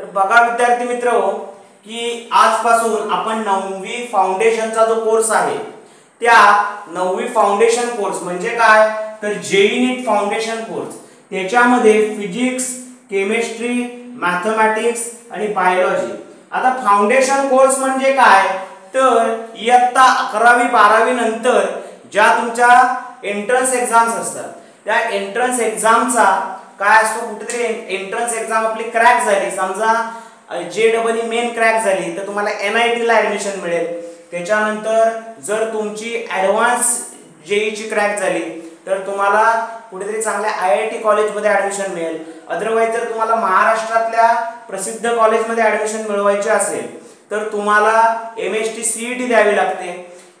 तर बघा विद्यार्थी मित्र हो, की आजपासून आपण नववी फाउंडेशनचा जो कोर्स आहे त्या नववी फाउंडेशन कोर्स म्हणजे काय? तर जेई नीट फाउंडेशन कोर्स त्याच्यामध्ये फिजिक्स केमिस्ट्री मॅथमॅटिक्स आणि बायोलॉजी आता फाउंडेशन कोर्स म्हणजे काय? तर इयत्ता अकरावी बारावी नंतर ज्या तुमच्या एंट्रन्स एक्झाम्स असतात त्या एंट्रन्स एक्झामचा काय असतो? कुठेतरी एंट्रन्स एक्झाम आपली क्रॅक झाली. समजा जे डबल मेन क्रॅक झाली तर तुम्हाला एन आय टीला ॲडमिशन मिळेल. त्याच्यानंतर जर तुमची ॲडव्हान्स जेईची क्रॅक झाली तर तुम्हाला कुठेतरी चांगल्या आय आय टी कॉलेजमध्ये ॲडमिशन मिळेल. अदरवाईज जर तुम्हाला महाराष्ट्रातल्या प्रसिद्ध कॉलेजमध्ये ॲडमिशन मिळवायचे असेल तर तुम्हाला M S T C E T द्यावी लागते.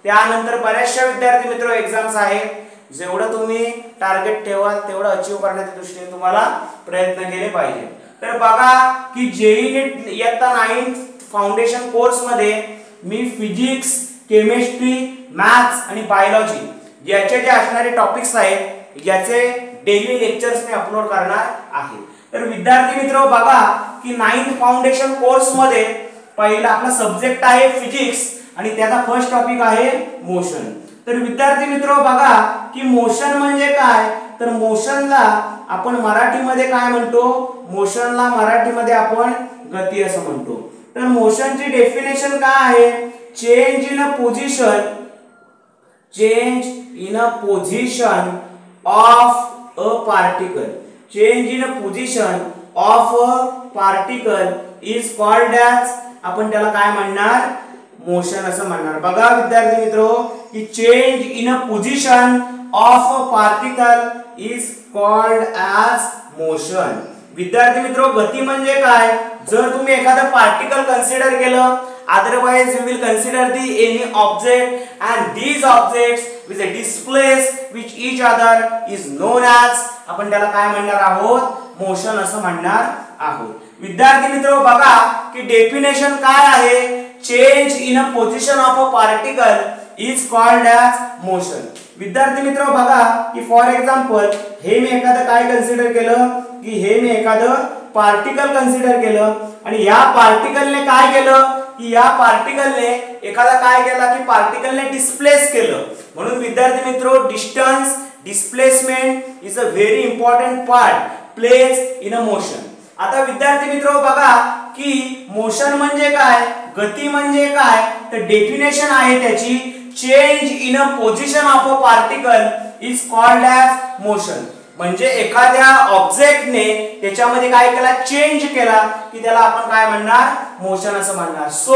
त्यानंतर बऱ्याचशा विद्यार्थी मित्र एक्झाम्स आहेत. जेवढं तुम्ही टार्गेट ठेवाल तेवढं अचीव करण्याच्या दृष्टीने तुम्हाला प्रयत्न केले पाहिजे. तर बघा की जेई नीट इयत्ता नाईन फाउंडेशन कोर्समध्ये मी फिजिक्स केमिस्ट्री मॅथ्स आणि बायोलॉजी याचे जे असणारे टॉपिक्स आहेत याचे डेली लेक्चर्स मी अपलोड करणार आहे. तर विद्यार्थी मित्र बघा की नाईन्थ फाउंडेशन कोर्समध्ये पहिला आपला सब्जेक्ट आहे फिजिक्स आणि त्याचा फर्स्ट टॉपिक आहे मोशन तर विद्यार्थी मित्र बघा की मोशन म्हणजे काय? तर मोशनला आपण मराठीमध्ये काय म्हणतो? मोशनला मराठीमध्ये आपण गती असं म्हणतो. तर मोशनची डेफिनेशन काय आहे? Change in a position change in a position of a particle change in a position of a particle is called as आपण त्याला काय म्हणणार? मोशन असं म्हणणार. बघा विद्यार्थी मित्र की change in a position of a particle is called as motion विद्यार्थी मित्र गती म्हणजे काय? जर तुम्ही एखादं पार्टिकल कन्सिडर केलं otherwise you will consider the any object and these object with a displace which each other is known as. आपण त्याला काय म्हणणार आहोत? मोशन असं म्हणणार आहोत. विद्यार्थी मित्र बघा की डेफिनेशन काय आहे? Change in a position of a particle is called as motion विद्यार्थी मित्र बघा की फॉर एक्झाम्पल हे मी एखादं काय कन्सिडर केलं? की हे मी एखादं पार्टिकल कन्सिडर केलं. आणि या पार्टिकलने काय केलं? की या पार्टिकलने एखादा काय केला? की पार्टिकलने डिस्प्लेस केलं. म्हणून विद्यार्थी मित्र distance displacement is a very important part place in a motion आता विद्यार्थी मित्र बघा की मोशन म्हणजे काय? गती म्हणजे काय? तर डेफिनेशन आहे त्याची change in a position of a particle is called as motion म्हणजे एखाद्या ऑब्जेक्टने त्याच्यामध्ये काय केला? चेंज केला की त्याला आपण काय म्हणणार? मोशन असं म्हणणार. So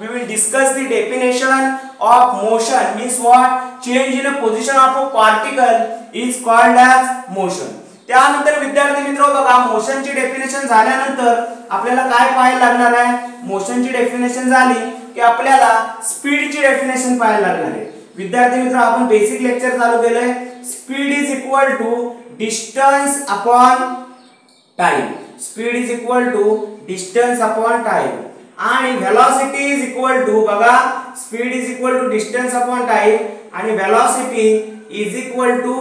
we will discuss the definition of motion means what change in a position of a particle is called as motion त्यानंतर विद्यार्थी मित्र बघा मोशनची डेफिनेशन झाल्यानंतर आपल्याला काय पाहायला लागणार आहे? मोशनची डेफिनेशन झाली. की आपल्याला स्पीडची डेफिनेशन पाहायला लागणार आहे. विद्यार्थी मित्र आपण बेसिक लेक्चर चालू केलंय. Speed is equal to distance upon time speed is equal to distance upon time and velocity is equal to बघा speed is equal to distance upon time and velocity is equal to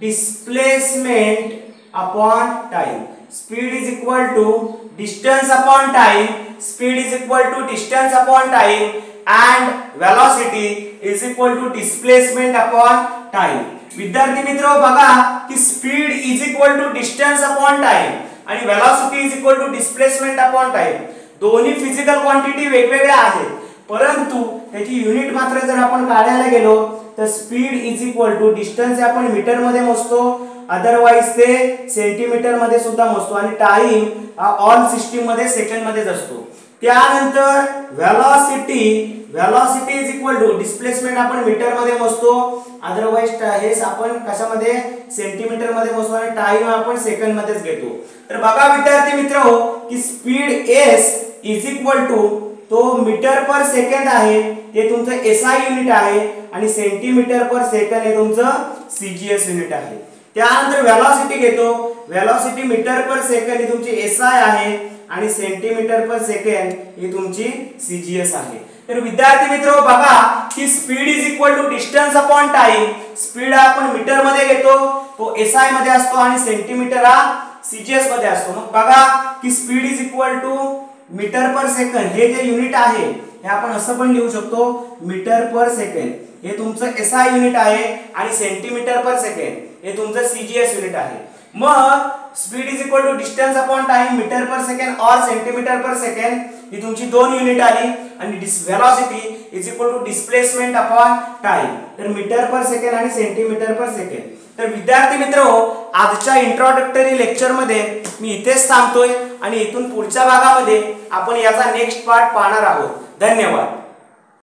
displacement upon time speed is equal to distance upon time speed is equal to distance upon time and velocity is equal to displacement upon time. विद्यार्थी मित्र बघा की speed is equal to distance upon time आणि velocity is equal to displacement upon time दोन्ही physical quantity वेगवेगळ्या आहेत. परंतु त्याची युनिट मात्र जर आपण काढायला गेलो तर speed is equal to distance आपण मीटरमध्ये मोजतो. अदरवाईज ते सेंटीमीटरमध्ये सुद्धा मोजतो. आणि टाइम हा ऑल सिस्टीममध्ये सेकंड मध्येच असतो. त्यानंतर velocity velocity is equal to displacement आपण मीटरमध्ये मोजतो. अदरवाइज हेच आपण कशामध्ये? सेंटीमीटरमध्ये मोजतो आणि टाइम आपण सेकंड मध्येच घेतो. तर बघा विद्यार्थी मित्र हो की speed S is equal to तो मीटर पर सेकंड आहे ते तुमचं एस आय युनिट आहे आणि सेंटीमीटर पर सेकंड हे तुमचं सीजीएस युनिट आहे. त्यानंतर व्हॅलॉसिटी घेतो. व्हॅलॉसिटी मीटर पर सेकंड ही तुमची एस आय आहे आणि सेंटीमीटर पर सेकंड ही तुमची सीजीएस आहे. तर विद्यार्थी मित्र बघा की speed is equal to distance upon time speed आपण मीटरमध्ये घेतो तो एस आयमध्ये असतो आणि सेंटीमीटर हा सीजीएसमध्ये असतो. मग बघा की speed is equal to meter per second हे जे युनिट आहे हे आपण असं पण लिहू शकतो मीटर पर सेकंड हे तुमचं एस आय युनिट आहे आणि सेंटीमीटर पर सेकंड हे तुमचं सीजीएस युनिट आहे. मग speed is equal to distance upon time meter per second और सेंटीमीटर पर सेकंड ही तुमची दोन युनिट आली आणि velocity is equal to displacement upon time तर मीटर पर सेकंड आणि सेंटीमीटर पर सेकंड तर विद्यार्थी मित्र आजच्या इंट्रोडक्टरी लेक्चरमध्ये मी इथेच थांबतोय आणि इथून पुढच्या भागामध्ये आपण याचा नेक्स्ट पार्ट पाहणार आहोत. धन्यवाद.